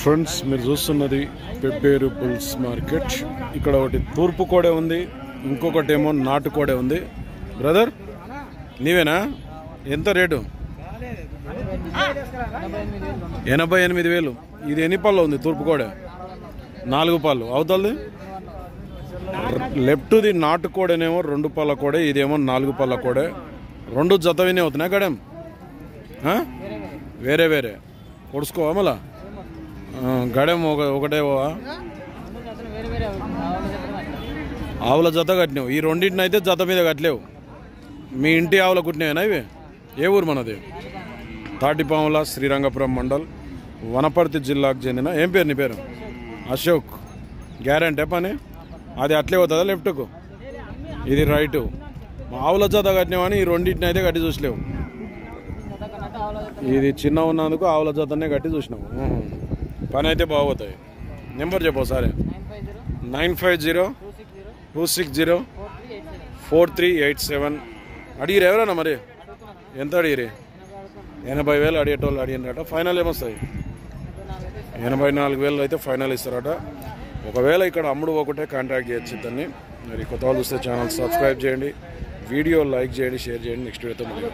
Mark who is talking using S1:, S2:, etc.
S1: Friends మీరు చూస్తున్నది Pebbair bulls market. ఇక్కడ ఒకటి తూర్పు కోడే ఉంది ఇంకొకటి ఏమో నాటు కోడే ఉంది. బ్రదర్ నీవేనా? ఎంత రేటు? ఎనభై ఎనిమిది వేలు. ఇది ఎన్ని పళ్ళు ఉంది తూర్పు కోడే? నాలుగు పళ్ళు. అవుతుంది లెఫ్ట్ది నాటు కోడేనేమో రెండు పళ్ళ కోడే ఇదేమో నాలుగు పళ్ళ కోడే. రెండు జతవినే అవుతున్నాయి గడేం? వేరే వేరే. కొడుచుకోవా మళ్ళా? ఆ, గడెం ఒక ఒకటే ఆవుల జత కట్టినావు. ఈ రెండింటిని అయితే జత మీద కట్టలేవు. మీ ఇంటి ఆవుల కుట్టినవేనా ఇవి? ఏ ఊరు మనది? తాటిపాముల శ్రీరంగపురం మండల్ వనపర్తి జిల్లాకు చెందిన ఏం పేరు నీ పేరు? అశోక్. గ్యారంటీ పని? అది అట్లే పోతుందా లెఫ్ట్కు? ఇది రైటు. ఆవుల జత కట్టినామని ఈ రెండింటిని అయితే కట్టి చూసలేవు. ఇది చిన్న ఉన్నందుకు ఆవుల జతనే కట్టి చూసినాము. పని అయితే బాగుతాయి. నెంబర్ చెప్పు సరే nine five zero two six zero four three eight seven అడిగిరు ఎవరన్నా మరి? ఎంత అడిగిరి? ఎనభై వేలు అడిగేటోళ్ళు అడిగినట ఫైనల్ ఏమొస్తాయి? ఎనభై నాలుగు వేలు అయితే ఫైనల్ ఇస్తారట. ఒకవేళ ఇక్కడ అమ్ముడు ఒకటే కాంటాక్ట్ చేయొచ్చు ఇద్దరిని మరి కొత్త వాళ్ళు చూస్తే ఛానల్ సబ్స్క్రైబ్ చేయండి. వీడియో లైక్ చేయండి షేర్ చేయండి. నెక్స్ట్ వీడియోతో మళ్ళీ